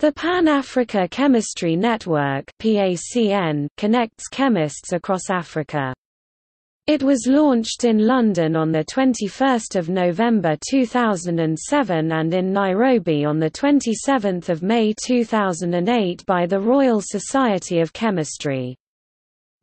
The Pan-Africa Chemistry Network connects chemists across Africa. It was launched in London on 21 November 2007 and in Nairobi on 27 May 2008 by the Royal Society of Chemistry.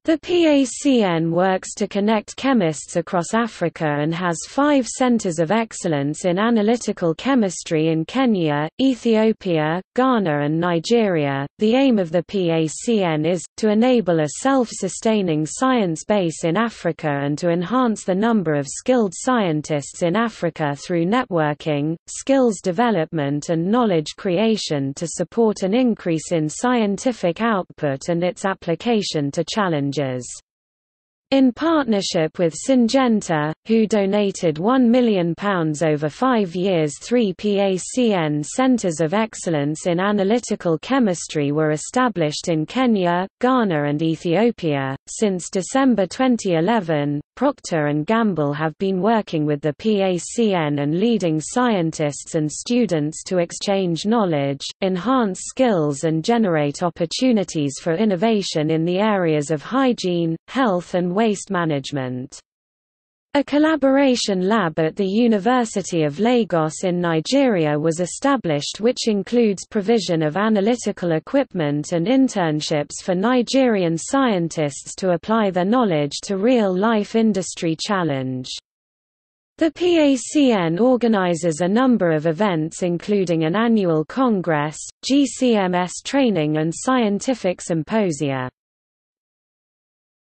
The PACN works to connect chemists across Africa and has five centers of excellence in analytical chemistry in Kenya, Ethiopia, Ghana, and Nigeria. The aim of the PACN is to enable a self sustaining science base in Africa and to enhance the number of skilled scientists in Africa through networking, skills development, and knowledge creation to support an increase in scientific output and its application to challenges challenges. In partnership with Syngenta, who donated £1 million over five years three PACN Centres of Excellence in Analytical Chemistry were established in Kenya, Ghana and Ethiopia. Since December 2011, Procter & Gamble have been working with the PACN and leading scientists and students to exchange knowledge, enhance skills and generate opportunities for innovation in the areas of hygiene, health and waste management. A collaboration lab at the University of Lagos in Nigeria was established which includes provision of analytical equipment and internships for Nigerian scientists to apply their knowledge to real-life industry challenge. The PACN organizes a number of events including an annual congress, GCMS training and scientific symposia.